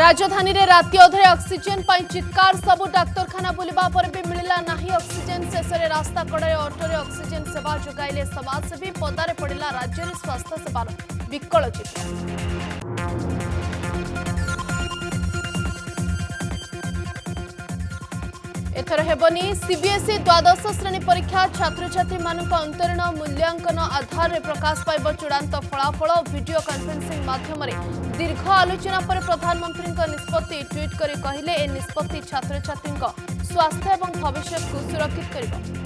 ରାଜଧାନୀରେ ରାତି ଅଧରେ ଅକ୍ସିଜେନ୍ ପାଇଁ ଚିତ୍କାର ସବୁ ଡାକ୍ତରଖାନା ବୁଲିବା ପରେ ବି ମିଳିଲା ନାହିଁ ଅକ୍ସିଜେନ୍ ଶେଷରେ ରାସ୍ତା କଡ଼ରେ ଅଟୋରେ ଅକ୍ସିଜେନ୍ ସେବା ଯୋଗାଇଲେ ସମାଜସେବୀ ପଦାରେ ପଡ଼ିଲା ରାଜ୍ୟରେ ସ୍ୱାସ୍ଥ୍ୟ ସେବାର ବିକଳ ଚିତ୍ର एथर होबीएसई द्वादश श्रेणी परीक्षा छात्र छात्री अंतरण मूल्यांकन आधार में प्रकाश पाव चूड़ा फलाफल भिड कन्फरेन्सी मध्यम दीर्घ आलोचना पर प्रधानमंत्री निष्पत्ति ट्वीट कर निष्पत्ति छात्र छात्री स्वास्थ्य और भविष्य को सुरक्षित कर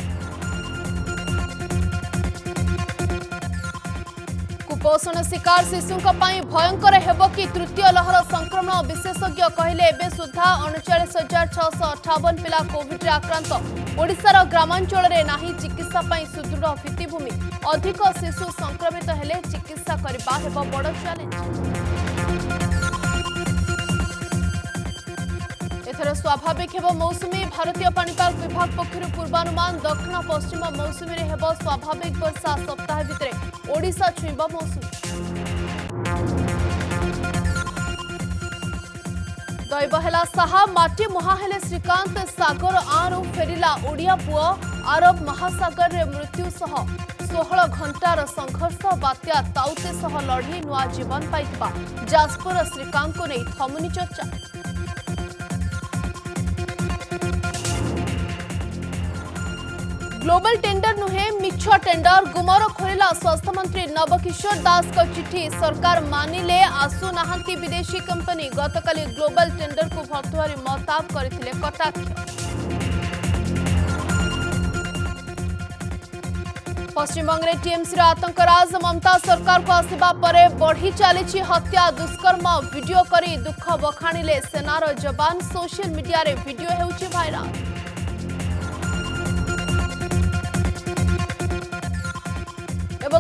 कुपोषण शिकार शिशुं भयंकर हो कि तृतीय लहर संख्या ବିଶେଷଜ୍ଞ କହିଲେ ଏବେ ସୁଦ୍ଧା ଅଣଚାଳିଶ ହଜାର ଛଅଶହ ଅଠାବନ ପିଲା କୋଭିଡ୍ରେ ଆକ୍ରାନ୍ତ ଓଡ଼ିଶାର ଗ୍ରାମାଞ୍ଚଳରେ ନାହିଁ ଚିକିତ୍ସା ପାଇଁ ସୁଦୃଢ଼ ଭିତ୍ତିଭୂମି ଅଧିକ ଶିଶୁ ସଂକ୍ରମିତ ହେଲେ ଚିକିତ୍ସା କରିବା ହେବ ବଡ଼ ଚ୍ୟାଲେଞ୍ଜ ଏଥର ସ୍ୱାଭାବିକ ହେବ ମୌସୁମୀ ଭାରତୀୟ ପାଣିପାଗ ବିଭାଗ ପକ୍ଷରୁ ପୂର୍ବାନୁମାନ ଦକ୍ଷିଣ ପଶ୍ଚିମ ମୌସୁମୀରେ ହେବ ସ୍ୱାଭାବିକ ବର୍ଷା ସପ୍ତାହେ ଭିତରେ ଓଡ଼ିଶା ଛୁଇଁବ ମୌସୁମୀ ଦୈବ ହେଲା ସାହା ମାଟି ମୁହାଁ ହେଲେ ଶ୍ରୀକାନ୍ତ ସାଗର ଆଁରୁ ଫେରିଲା ଓଡ଼ିଆ ପୁଅ ଆରବ ମହାସାଗରରେ ମୃତ୍ୟୁ ସହ ଷୋହଳ ଘଣ୍ଟାର ସଂଘର୍ଷ ବାତ୍ୟା ତାଉତେ ସହ ଲଢ଼ି ନୂଆ ଜୀବନ ପାଇଥିବା ଯାଜପୁର ଶ୍ରୀକାନ୍ତଙ୍କୁ ନେଇ ଥମୁନି ଚର୍ଚ୍ଚା ग्लोबल टेंडर नुहे मिछ टेंडर गुमर खोल महिला स्वास्थ्य मंत्री नवकिशोर दास चिठी सरकार मानिले आसुना विदेशी कंपनी गत ग्लोबल टेंडर को भर्तुरी महताब करते कटाक्ष पश्चिमबंगे टीएमसी आतंकराज ममता सरकार को आसवा पर बढ़ी चली हत्या दुष्कर्म भिड कर दुख बखाणे सेनार जवान सोशल मीडिया भिड हो भाइराल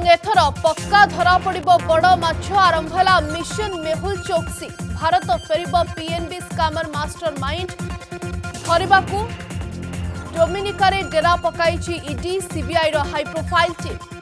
এবং এথর পক্কা ধরা পড়ব বড় মাছ আরম্ভ হলা মিশন মেহুল চোকসি ভারত ফেরব পিএনবি স্কামর মাস্টর মাইন্ড ধরবাকু ডোমিনিকারে ডেরা পকাইছি ইডি সিবিআইর হাইপ্রোফাইল টিম